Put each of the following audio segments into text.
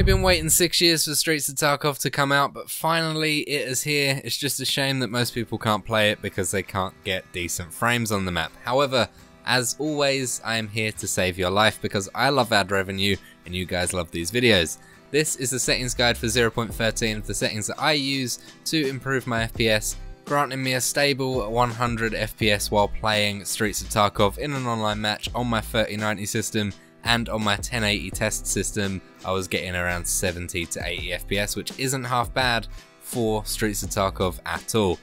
only been waiting six years for Streets of Tarkov to come out, but finally it is here. It's just a shame that most people can't play it because they can't get decent frames on the map. However, as always, I am here to save your life because I love ad revenue and you guys love these videos. This is the settings guide for 0.13 of the settings that I use to improve my FPS, granting me a stable 100 FPS while playing Streets of Tarkov in an online match on my 3090 system and on my 1080 test system I was getting around 70 to 80 FPS which isn't half bad for Streets of Tarkov at all.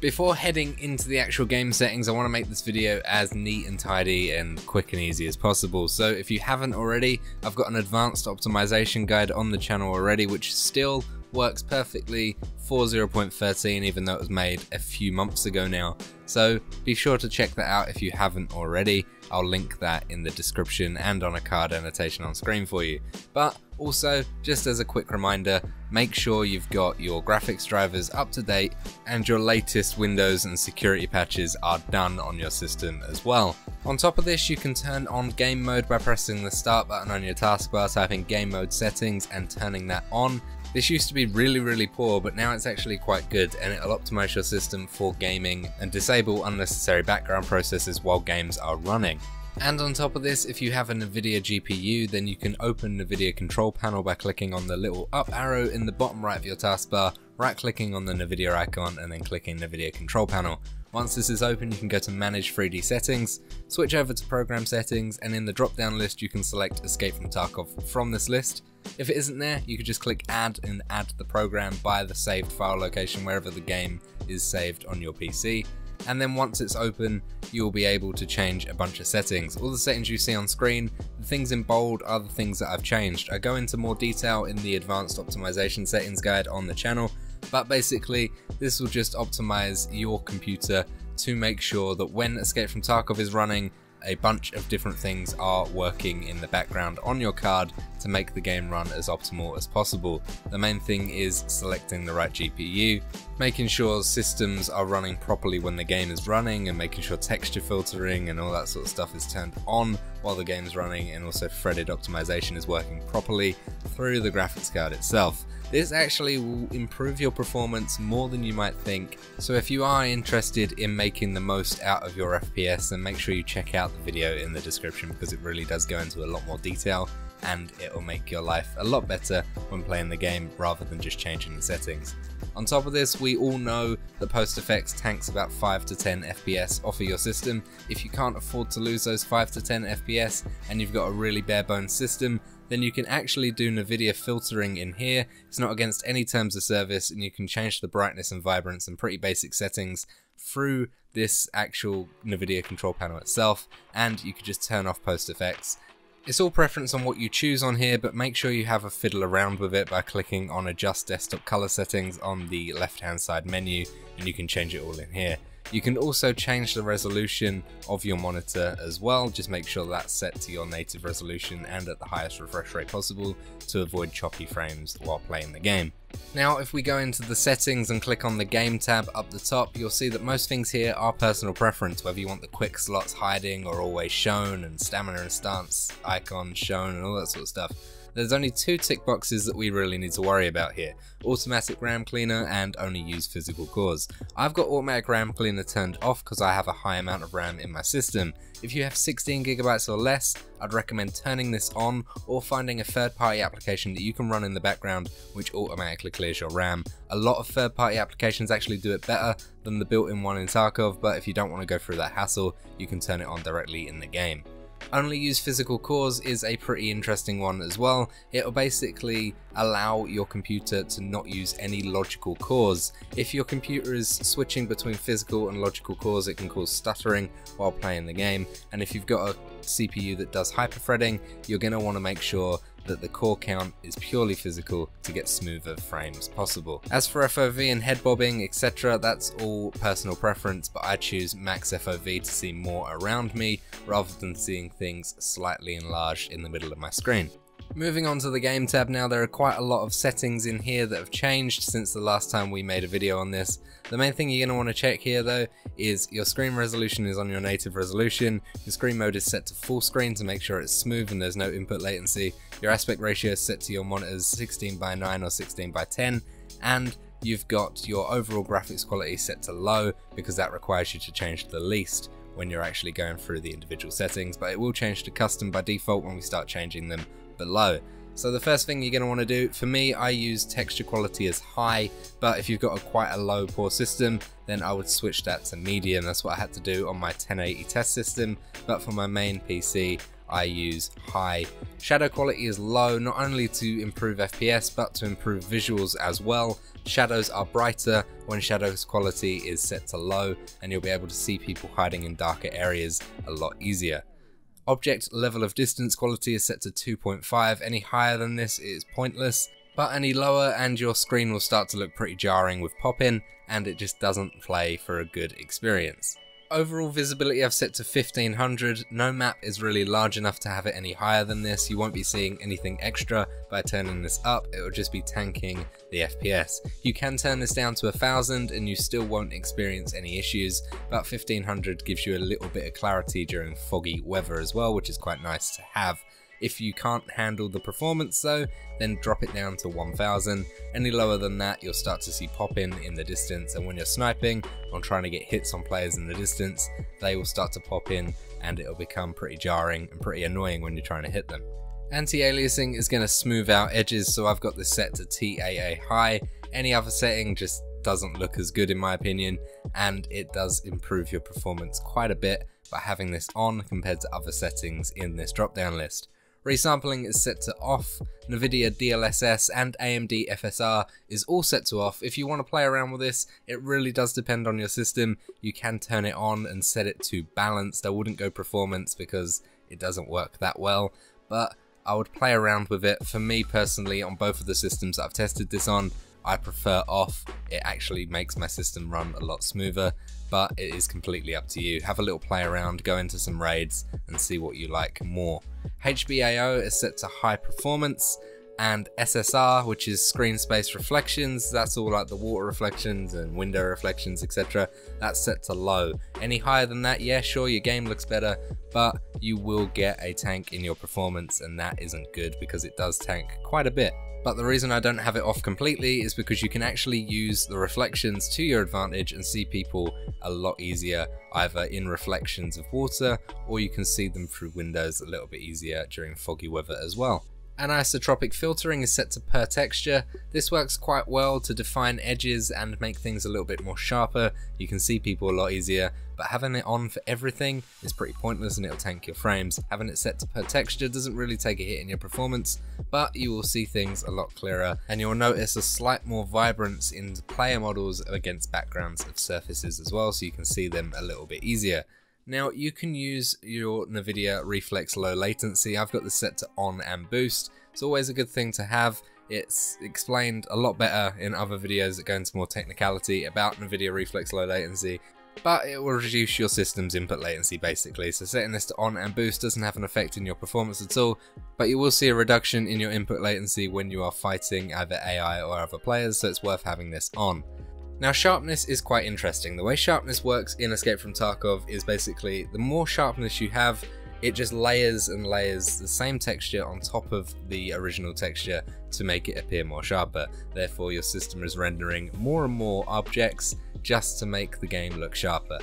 Before heading into the actual game settings, I want to make this video as neat and tidy and quick and easy as possible. So if you haven't already, I've got an advanced optimization guide on the channel already, which still works perfectly for 0.13 even though it was made a few months ago now. So be sure to check that out if you haven't already. I'll link that in the description and on a card annotation on screen for you. But also, just as a quick reminder, make sure you've got your graphics drivers up to date and your latest Windows and security patches are done on your system as well. On top of this, you can turn on game mode by pressing the start button on your taskbar, typing game mode settings and turning that on. This used to be really really poor but now it's actually quite good and it'll optimize your system for gaming and disable unnecessary background processes while games are running. And on top of this, if you have a NVIDIA GPU, then you can open NVIDIA control panel by clicking on the little up arrow in the bottom right of your taskbar, right clicking on the NVIDIA icon and then clicking NVIDIA control panel. Once this is open, you can go to manage 3D settings, switch over to program settings, and in the drop down list you can select escape from Tarkov from this list. If it isn't there, you could just click add and add the program by the saved file location wherever the game is saved on your PC. And then once it's open, you'll be able to change a bunch of settings. All the settings you see on screen, the things in bold are the things that I've changed. I go into more detail in the advanced optimization settings guide on the channel, but basically this will just optimize your computer to make sure that when Escape from Tarkov is running, a bunch of different things are working in the background on your card to make the game run as optimal as possible. The main thing is selecting the right GPU, making sure systems are running properly when the game is running and making sure texture filtering and all that sort of stuff is turned on while the game is running and also threaded optimization is working properly through the graphics card itself. This actually will improve your performance more than you might think, so if you are interested in making the most out of your FPS then make sure you check out the video in the description because it really does go into a lot more detail and it will make your life a lot better when playing the game rather than just changing the settings. On top of this, we all know that Post Effects tanks about 5 to 10 FPS off of your system. If you can't afford to lose those 5 to 10 FPS and you've got a really bare bones system, then you can actually do NVIDIA filtering in here. It's not against any terms of service and you can change the brightness and vibrance and pretty basic settings through this actual NVIDIA control panel itself and you could just turn off post effects. It's all preference on what you choose on here, but make sure you have a fiddle around with it by clicking on adjust desktop color settings on the left hand side menu and you can change it all in here. You can also change the resolution of your monitor as well, just make sure that's set to your native resolution and at the highest refresh rate possible to avoid choppy frames while playing the game. Now if we go into the settings and click on the game tab up the top, you'll see that most things here are personal preference, whether you want the quick slots hiding or always shown and stamina and stance icons shown and all that sort of stuff. There's only two tick boxes that we really need to worry about here, automatic RAM cleaner and only use physical cores. I've got automatic RAM cleaner turned off because I have a high amount of RAM in my system. If you have 16GB or less, I'd recommend turning this on or finding a third party application that you can run in the background which automatically clears your RAM. A lot of third party applications actually do it better than the built-in one in Tarkov, but if you don't want to go through that hassle, you can turn it on directly in the game. Only use physical cores is a pretty interesting one as well. It'll basically allow your computer to not use any logical cores. If your computer is switching between physical and logical cores, it can cause stuttering while playing the game. And if you've got a CPU that does hyperthreading, you're going to want to make sure that the core count is purely physical to get smoother frames possible. As for FOV and head bobbing etc that's all personal preference but I choose max FOV to see more around me rather than seeing things slightly enlarged in the middle of my screen. Moving on to the game tab now, there are quite a lot of settings in here that have changed since the last time we made a video on this. The main thing you're going to want to check here though is your screen resolution is on your native resolution, your screen mode is set to full screen to make sure it's smooth and there's no input latency, your aspect ratio is set to your monitor's 16 by 9 or 16 by 10 and you've got your overall graphics quality set to low because that requires you to change the least when you're actually going through the individual settings, but it will change to custom by default when we start changing them below. So the first thing you're going to want to do, for me I use texture quality as high, but if you've got a quite a low poor system, then I would switch that to medium. That's what I had to do on my 1080 test system, but for my main PC I use high. Shadow quality is low, not only to improve FPS, but to improve visuals as well. Shadows are brighter when shadows quality is set to low, and you'll be able to see people hiding in darker areas a lot easier. Object level of distance quality is set to 2.5, any higher than this is pointless, but any lower and your screen will start to look pretty jarring with pop-in and it just doesn't play for a good experience. Overall visibility I've set to 1500, no map is really large enough to have it any higher than this, you won't be seeing anything extra by turning this up, it will just be tanking the FPS. You can turn this down to 1000 and you still won't experience any issues, but 1500 gives you a little bit of clarity during foggy weather as well, which is quite nice to have. If you can't handle the performance though, then drop it down to 1000. Any lower than that, you'll start to see pop in the distance, and when you're sniping or trying to get hits on players in the distance, they will start to pop in and it'll become pretty jarring and pretty annoying when you're trying to hit them. Anti-aliasing is going to smooth out edges, so I've got this set to TAA high. Any other setting just doesn't look as good in my opinion, and it does improve your performance quite a bit by having this on compared to other settings in this drop down list. Resampling is set to off, NVIDIA DLSS and AMD FSR is all set to off. If you want to play around with this, it really does depend on your system. You can turn it on and set it to balanced. I wouldn't go performance because it doesn't work that well, but I would play around with it. For me personally, on both of the systems I've tested this on, I prefer off. It actually makes my system run a lot smoother, but it is completely up to you. Have a little play around, go into some raids, and see what you like more. HBAO is set to high performance, and SSR, which is screen space reflections, that's all like the water reflections and window reflections, etc. That's set to low. Any higher than that, yeah, sure, your game looks better, but you will get a tank in your performance, and that isn't good because it does tank quite a bit. But the reason I don't have it off completely is because you can actually use the reflections to your advantage and see people a lot easier either in reflections of water or you can see them through windows a little bit easier during foggy weather as well. Anisotropic filtering is set to per texture. This works quite well to define edges and make things a little bit more sharper. You can see people a lot easier, but having it on for everything is pretty pointless and it'll tank your frames. Having it set to per texture doesn't really take a hit in your performance, but you will see things a lot clearer and you'll notice a slight more vibrance in player models against backgrounds of surfaces as well, so you can see them a little bit easier. Now you can use your NVIDIA Reflex Low Latency. I've got this set to on and boost. It's always a good thing to have. It's explained a lot better in other videos that go into more technicality about NVIDIA Reflex Low Latency, but it will reduce your system's input latency basically. So setting this to on and boost doesn't have an effect in your performance at all, but you will see a reduction in your input latency when you are fighting either AI or other players, so it's worth having this on. Now sharpness is quite interesting. The way sharpness works in Escape from Tarkov is basically the more sharpness you have, it just layers and layers the same texture on top of the original texture to make it appear more sharper. Therefore your system is rendering more and more objects just to make the game look sharper.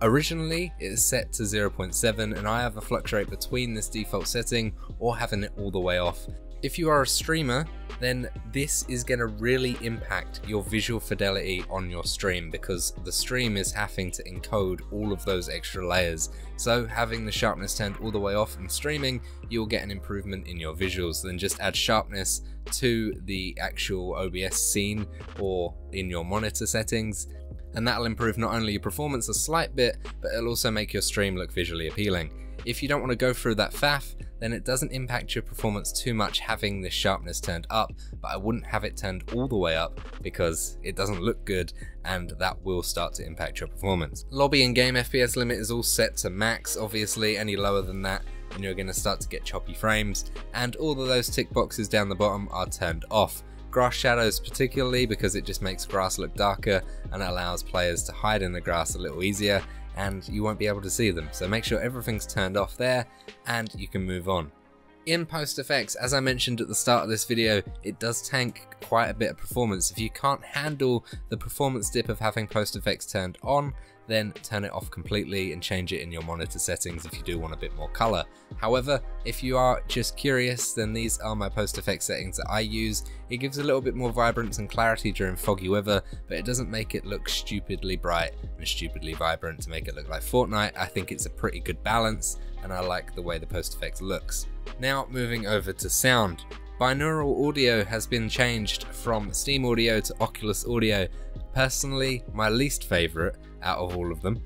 Originally it is set to 0.7 and I have a fluctuate between this default setting or having it all the way off if you are a streamer, then this is going to really impact your visual fidelity on your stream because the stream is having to encode all of those extra layers. So having the sharpness turned all the way off in streaming, you'll get an improvement in your visuals. Then just add sharpness to the actual OBS scene or in your monitor settings and that'll improve not only your performance a slight bit, but it'll also make your stream look visually appealing. If you don't want to go through that faff, then it doesn't impact your performance too much having the sharpness turned up, but I wouldn't have it turned all the way up because it doesn't look good and that will start to impact your performance. Lobby and game FPS limit is all set to max, obviously any lower than that and you're going to start to get choppy frames, and all of those tick boxes down the bottom are turned off. Grass shadows particularly because it just makes grass look darker and allows players to hide in the grass a little easier and you won't be able to see them. So make sure everything's turned off there and you can move on. In post effects, as I mentioned at the start of this video, it does tank quite a bit of performance. If you can't handle the performance dip of having post effects turned on, then turn it off completely and change it in your monitor settings if you do want a bit more color. However, if you are just curious, then these are my post effect settings that I use. It gives a little bit more vibrance and clarity during foggy weather, but it doesn't make it look stupidly bright and stupidly vibrant to make it look like Fortnite. I think it's a pretty good balance, and I like the way the post effects looks. Now moving over to sound. Binaural audio has been changed from Steam Audio to Oculus Audio. Personally, my least favourite out of all of them.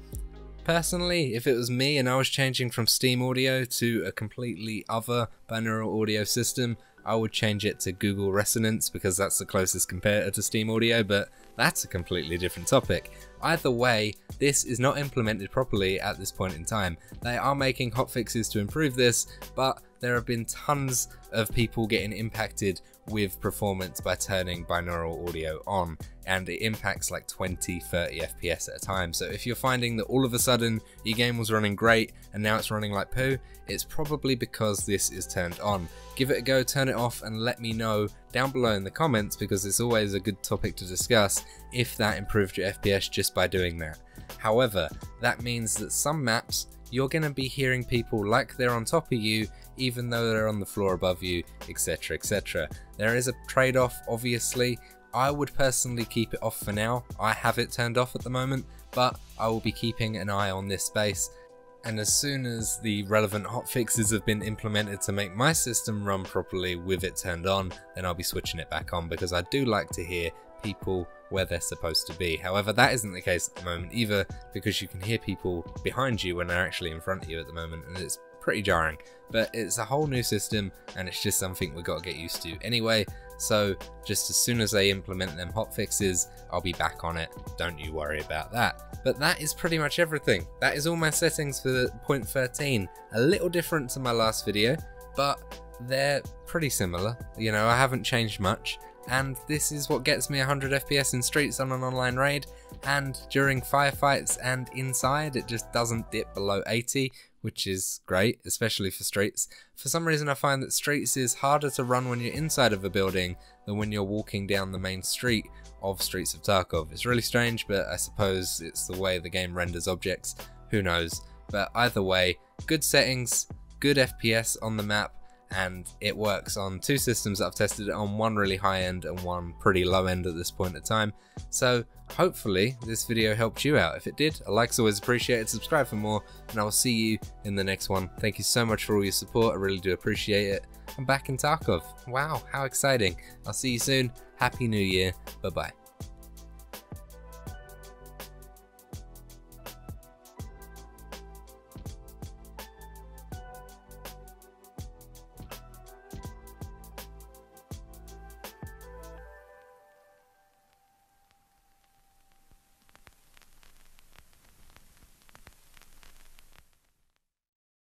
Personally, if it was me and I was changing from Steam Audio to a completely other binaural audio system, I would change it to Google Resonance because that's the closest competitor to Steam Audio, but that's a completely different topic. Either way, this is not implemented properly at this point in time. They are making hotfixes to improve this, but there have been tons of people getting impacted with performance by turning binaural audio on and it impacts like 20 30 fps at a time. So if you're finding that all of a sudden your game was running great and now it's running like poo it's probably because this is turned on. Give it a go turn it off and let me know down below in the comments because it's always a good topic to discuss if that improved your fps just by doing that. However that means that some maps you're going to be hearing people like they're on top of you even though they're on the floor above you, etc. etc. There is a trade off, obviously. I would personally keep it off for now. I have it turned off at the moment, but I will be keeping an eye on this space. And as soon as the relevant hotfixes have been implemented to make my system run properly with it turned on, then I'll be switching it back on because I do like to hear people where they're supposed to be. However, that isn't the case at the moment either because you can hear people behind you when they're actually in front of you at the moment and it's pretty jarring. But it's a whole new system and it's just something we've got to get used to anyway. So just as soon as they implement them hotfixes, I'll be back on it. Don't you worry about that. But that is pretty much everything. That is all my settings for point 13. A little different to my last video, but they're pretty similar. You know, I haven't changed much and this is what gets me 100 FPS in streets on an online raid, and during firefights and inside it just doesn't dip below 80, which is great, especially for streets. For some reason I find that streets is harder to run when you're inside of a building than when you're walking down the main street of Streets of Tarkov. It's really strange, but I suppose it's the way the game renders objects, who knows. But either way, good settings, good FPS on the map, and it works on two systems that I've tested it on, one really high end and one pretty low end at this point in time. So hopefully this video helped you out. If it did, a like's always appreciated, subscribe for more, and I will see you in the next one. Thank you so much for all your support, I really do appreciate it. I'm back in Tarkov. Wow, how exciting. I'll see you soon. Happy New Year. Bye bye.